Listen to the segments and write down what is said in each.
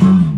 That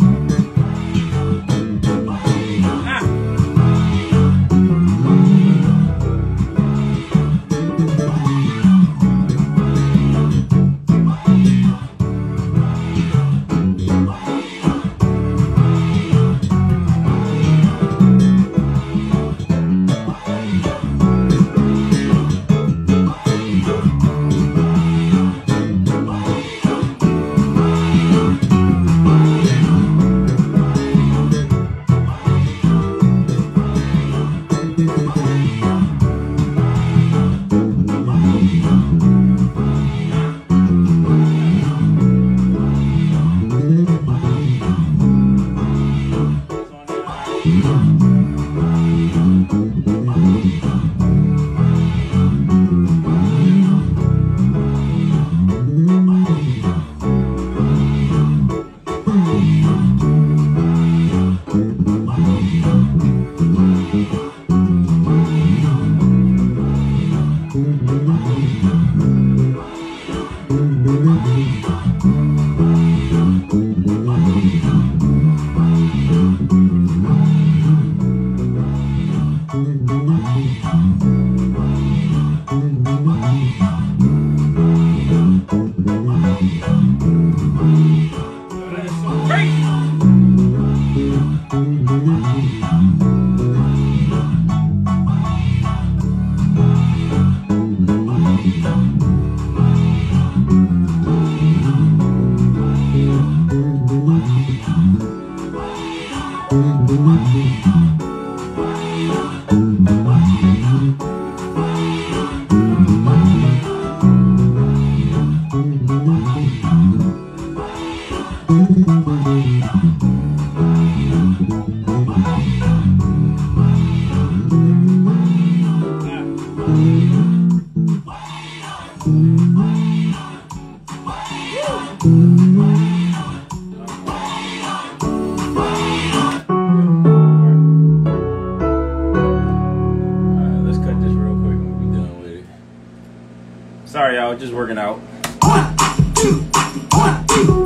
Sorry, y'all, just working out.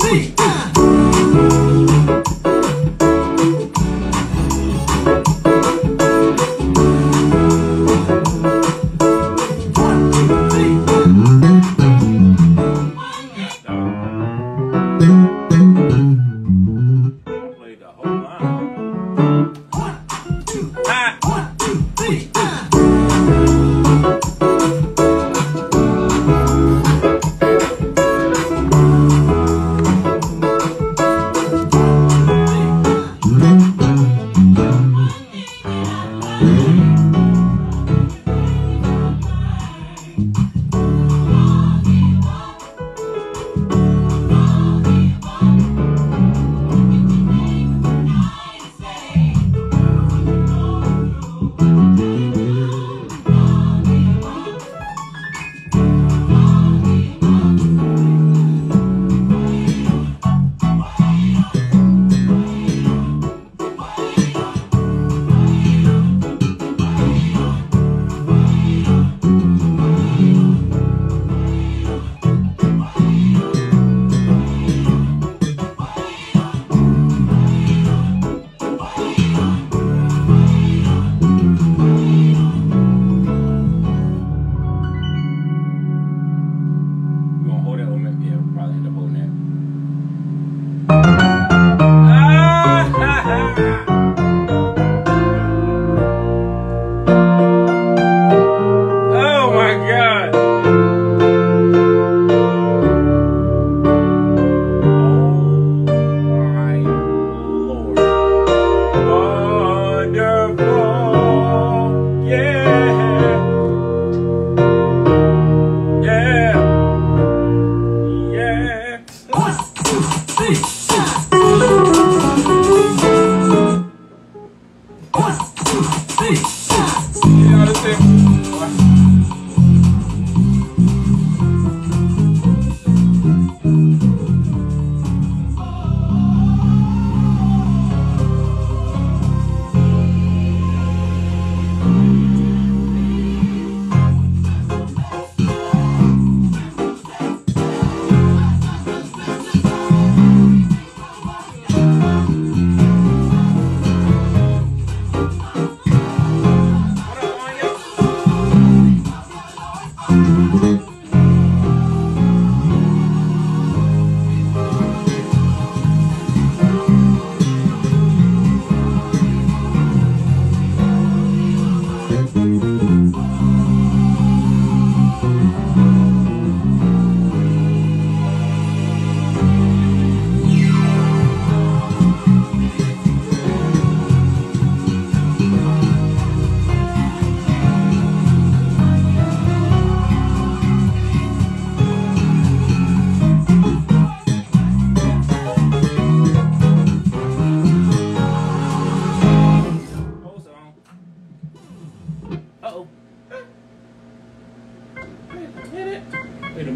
Played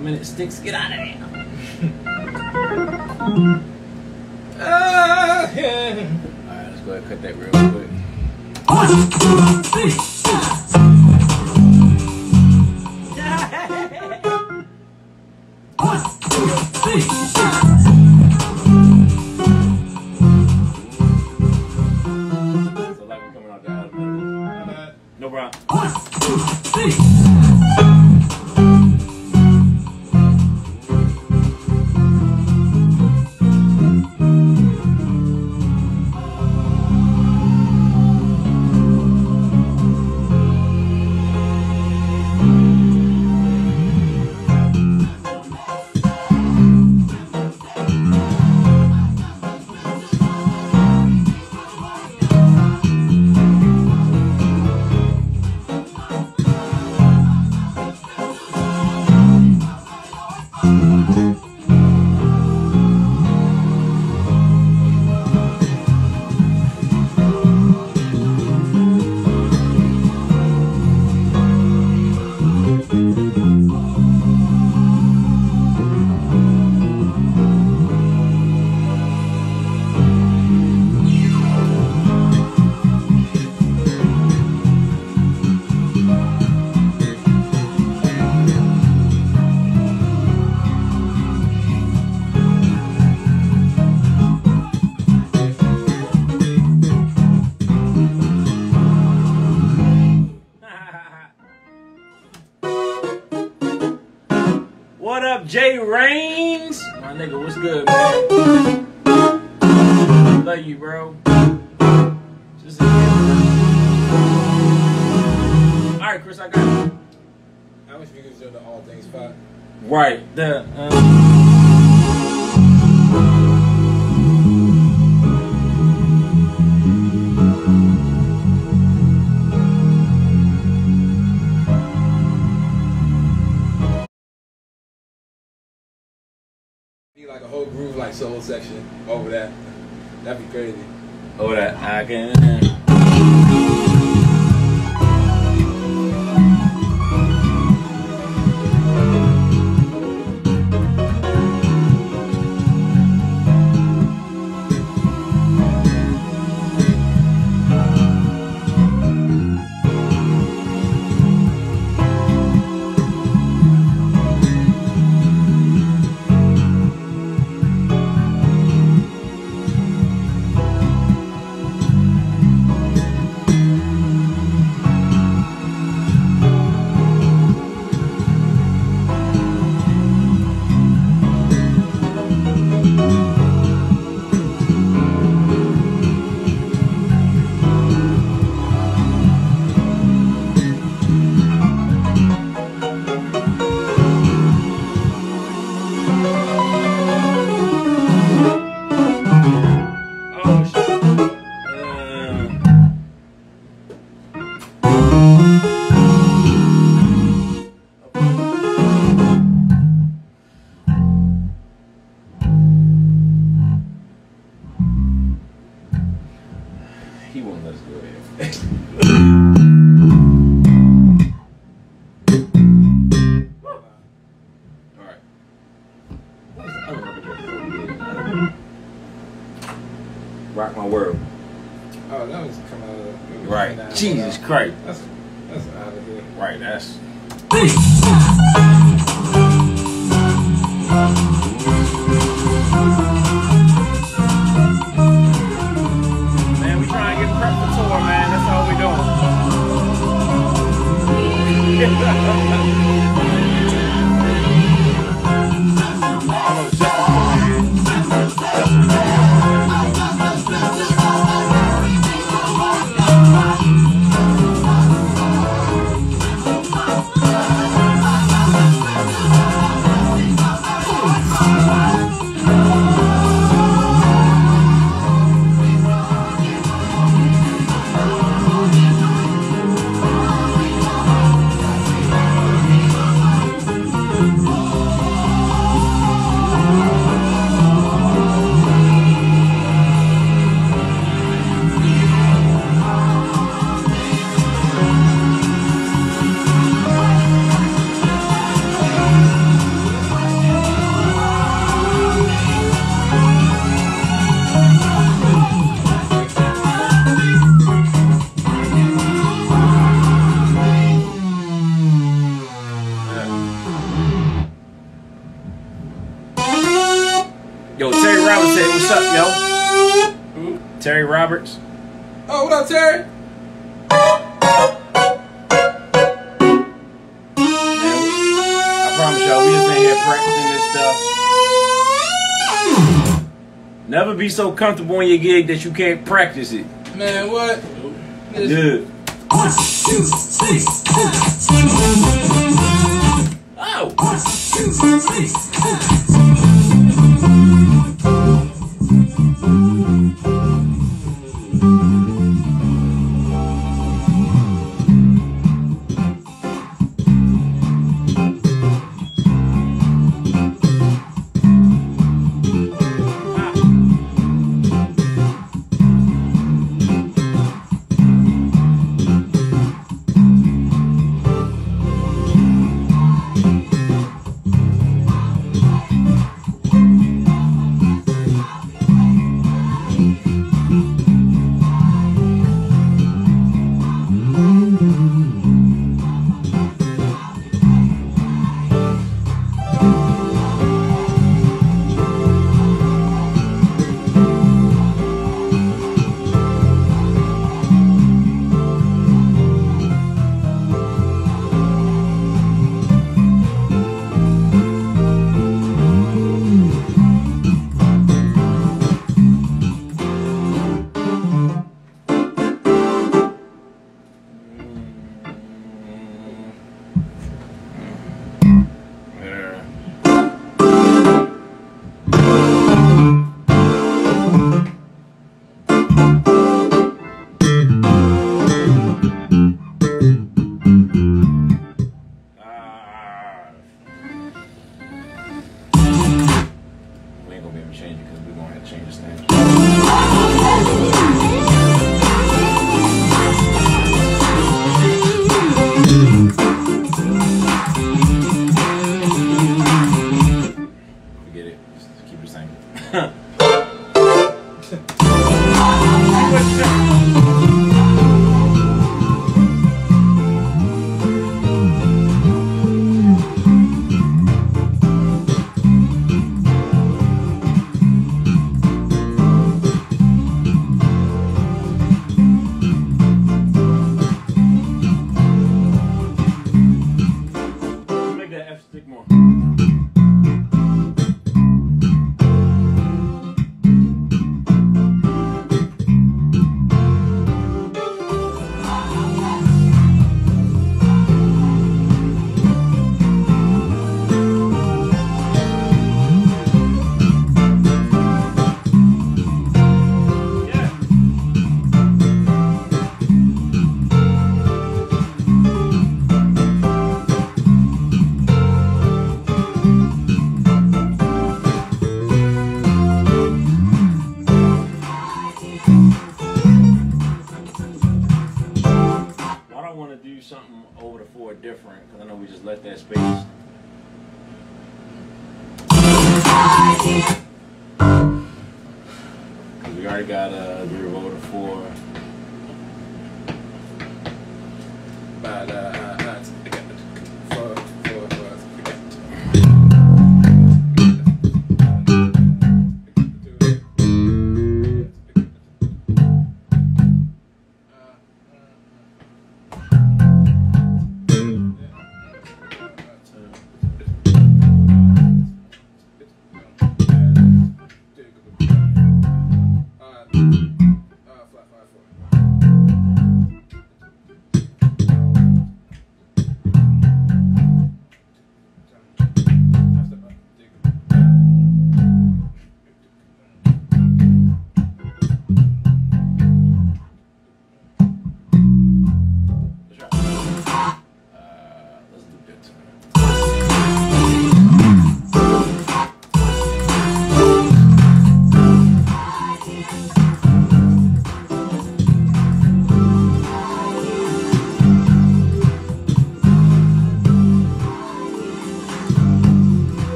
minute, Sticks, get out of there. Ah, yeah. Alright, let's go ahead and cut that real quick. Like a whole groove like soul section over that. That'd be crazy. Over that I can. Right. so comfortable in your gig that you can't practice it. Man, what? Yeah. One, two, three, four. Oh! One, two, three, four.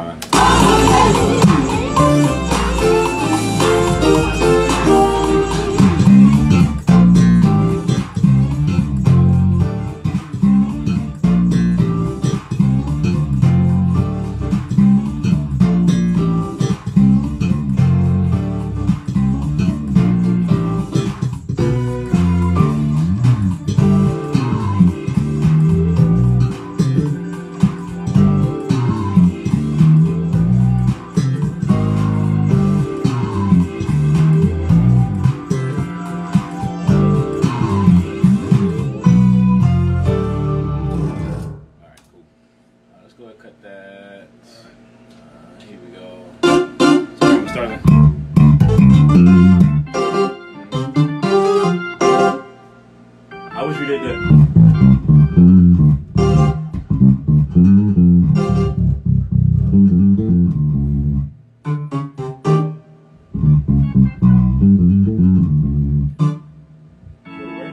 comment.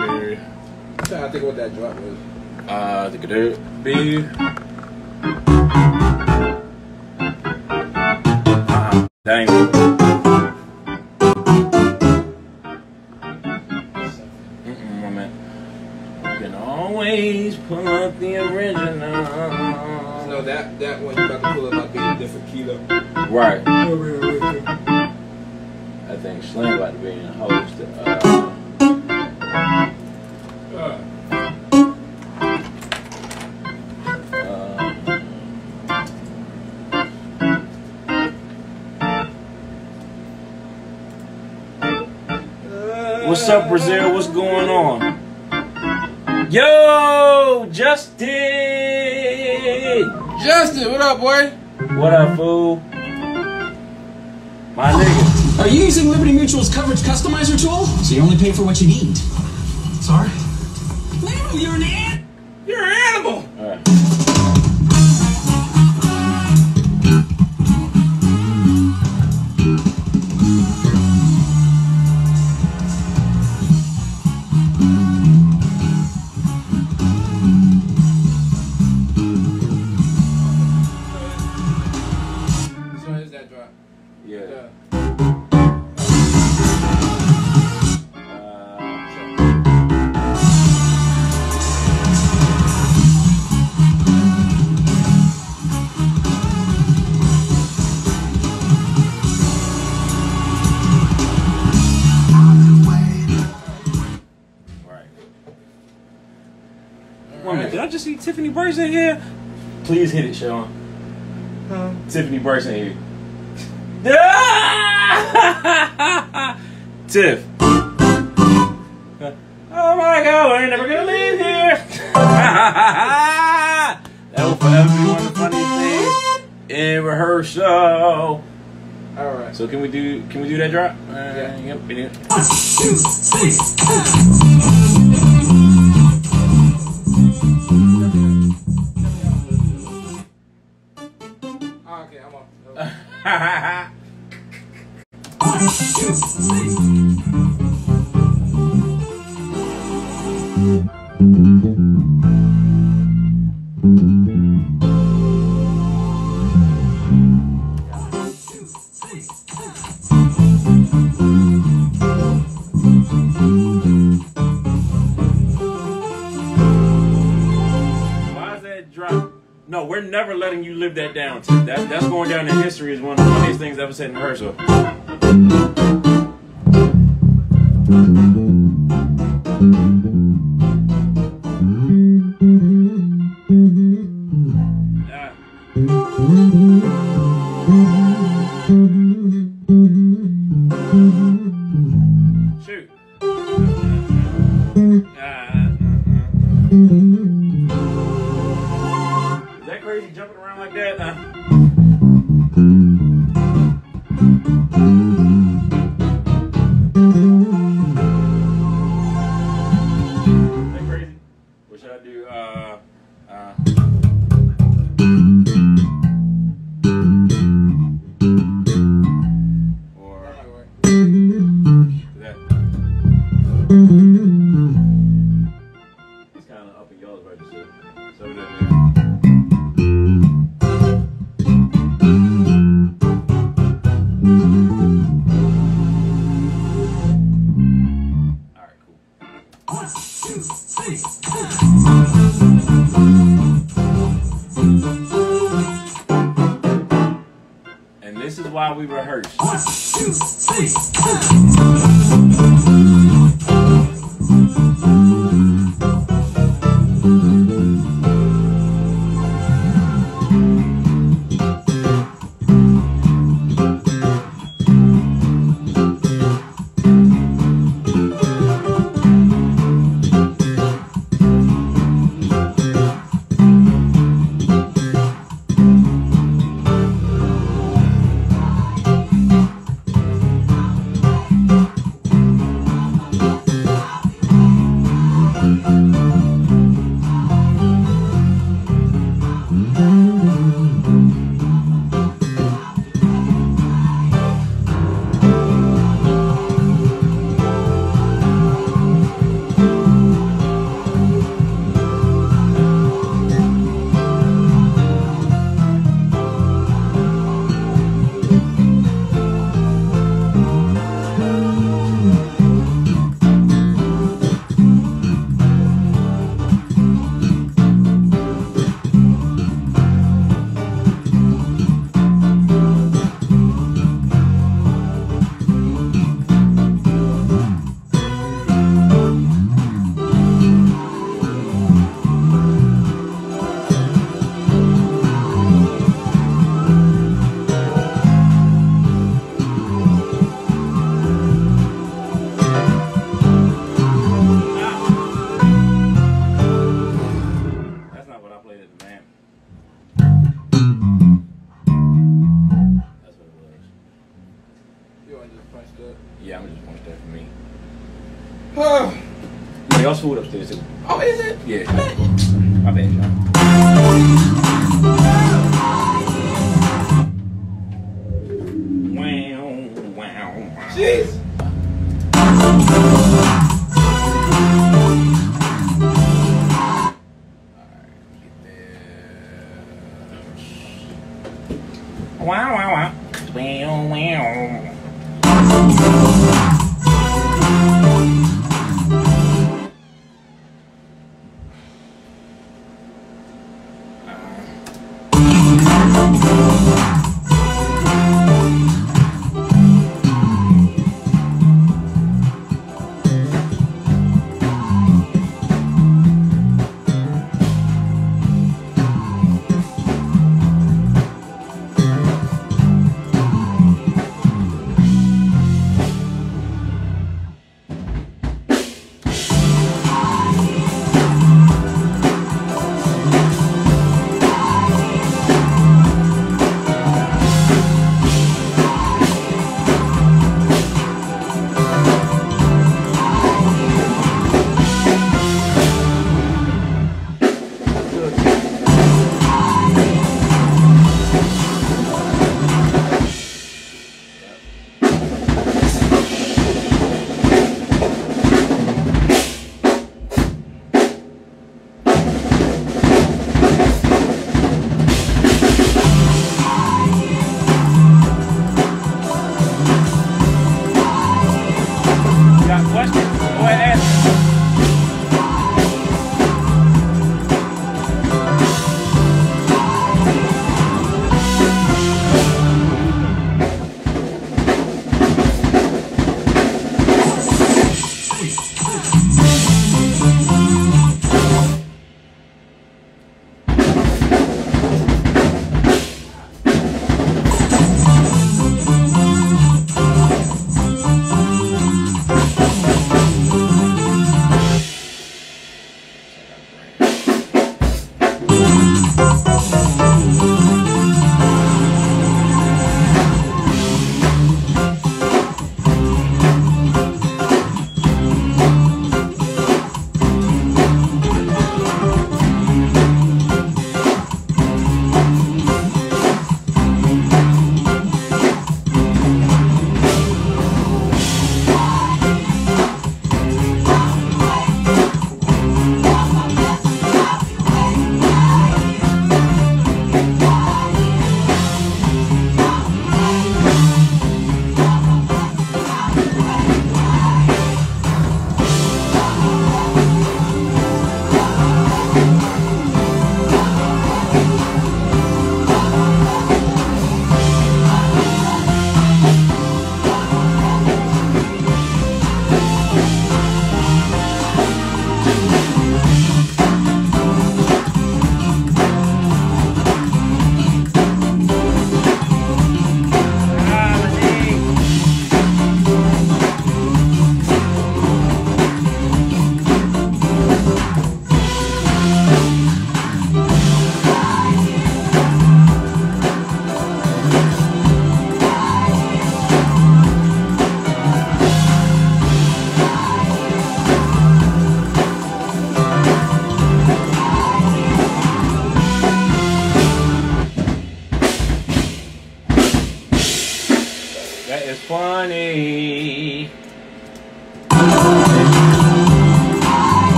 I'm trying to think what that drop was. Uh, the good be. Uh-uh. That ain't. Mm-mm, one minute. You can always pull up the original. No, that that one you about to pull up might be a different key though. Right. Justin, what up, boy? What up, fool? My nigga. Are you using Liberty Mutual's coverage customizer tool? So you only pay for what you need. Bryson here? Please hit it, Sean. Tiffany Bryson here. Tiff. Oh my god, we're never gonna leave here. that will forever be one of the funniest things in rehearsal. All right. So can we do can we do that drop? Uh, Yeah. Yep. we do. Ah, okay, I'm on. Why never letting you live that down. That, that's going down in history as one of the funniest things ever said in rehearsal. Thank you. Y'all's food upstairs too. Oh, is it? Yeah. Y'all.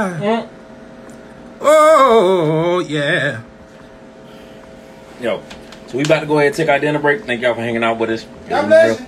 Golly, I- oh yeah. Yo, so we about to go ahead and take our dinner break. Thank y'all for hanging out with us. God bless you.